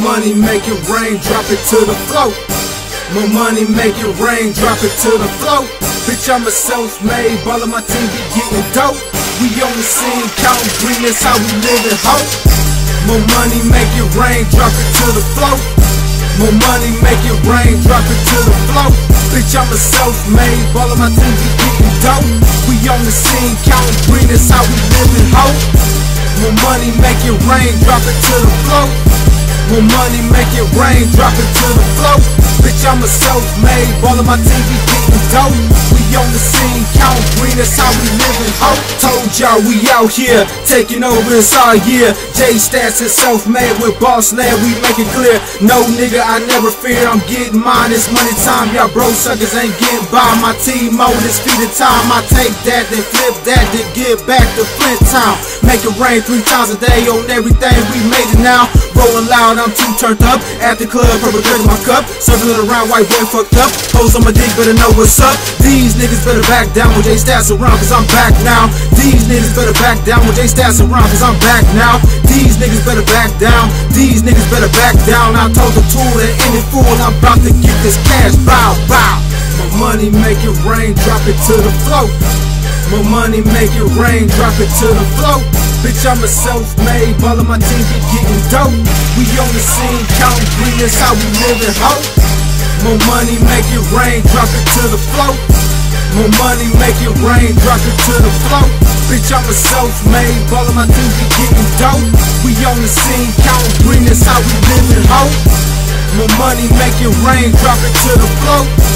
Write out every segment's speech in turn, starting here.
money, make it rain, drop it to the floor. More money, make it rain, drop it to the floor. Bitch, I'm a self-made, ball of my team be getting dope. We on the scene, counting green, that's how we live in hope. More money, make it rain, drop it to the floor. More money, make it rain, drop it to the floor. Bitch, I'm a self-made, ball of my team be getting dope. We on the scene, counting green, that's how we live in hope. More money, make it rain, drop it to the floor. More money, make it rain, drop it to the floor. Bitch, I'm a self-made, ball of my team be getting dope. We on the scene, count green, that's how we live in hope. Told y'all we out here, taking over this our year. Jay Statz is self-made with boss land, we make it clear. No nigga, I never fear, I'm getting mine, it's money time. Y'all bro suckers ain't getting by. My team mode is feeding time. I take that, then flip that, then get back to Flint Town. Make it rain three times a day on everything, we made it now. Rolling loud, I'm too turned up. At the club, purple in my cup. Circling around, white boy fucked up. Hoes on my dick, better know what's up. These niggas better back down when Jay Statz around, cause I'm back now. These niggas better back down when Jay Statz around, cause I'm back now. These niggas better back down. These niggas better back down. I told the tool that any fool, I'm about to get this cash. Bow, bow. My money make it rain, drop it to the floor. My money, make it rain, drop it to the floor. Bitch, I'm a self-made, all of my team be getting dope. We on the scene, counting green, that's how we live in hope. More money, make it rain, drop it to the floor. More money, make it rain, drop it to the floor. Bitch, I'm a self-made, ball of my team be getting dope. We on the scene, counting green, that's how we live in hope. More money, make it rain, drop it to the floor.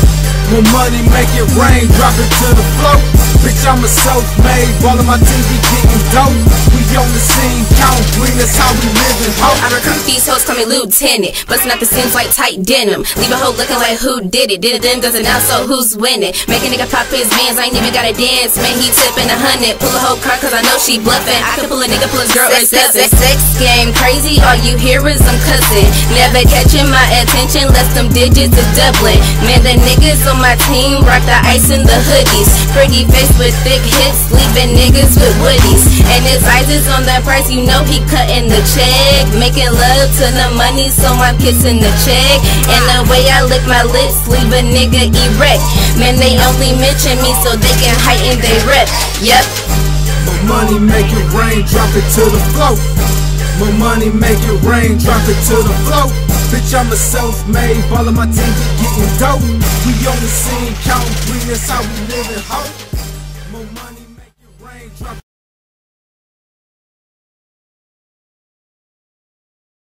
More money, make it rain, drop it to the floor. Bitch, I'm a self-made, ball of my team be getting dope. We on the scene, count green, that's how we live in hope. I recruit these hoes, call me lieutenant. Busting up the scenes like tight denim. Leave a hoe looking like who did it. Did it then doesn't now, so who's winning? Make a nigga pop his bands, I ain't even gotta dance. Man, he tipping a hundred. Pull a whole car cause I know she bluffing. I can pull a nigga, pull his girl or Sex, seven. sex, sex game crazy, all you hear is I'm cussing. Never catching my attention, less them digits is doubling. Man, the niggas on my team rock the ice in the hoodies. Pretty face with thick hips, leaving niggas with woodies. And his eyes is on that price, you know he cutting the check. Making love to the money, so I'm kissing the check. And the way I lick my lips, leave a nigga erect. Man, they only mention me so they can heighten their rep. Yep. More money, make it rain, drop it to the floor. My money, make it rain, drop it to the floor. Bitch, I'm a self-made, ball of my team be getting dope. We on the scene, counting green, that's how we live in hope. More money, make it rain, drop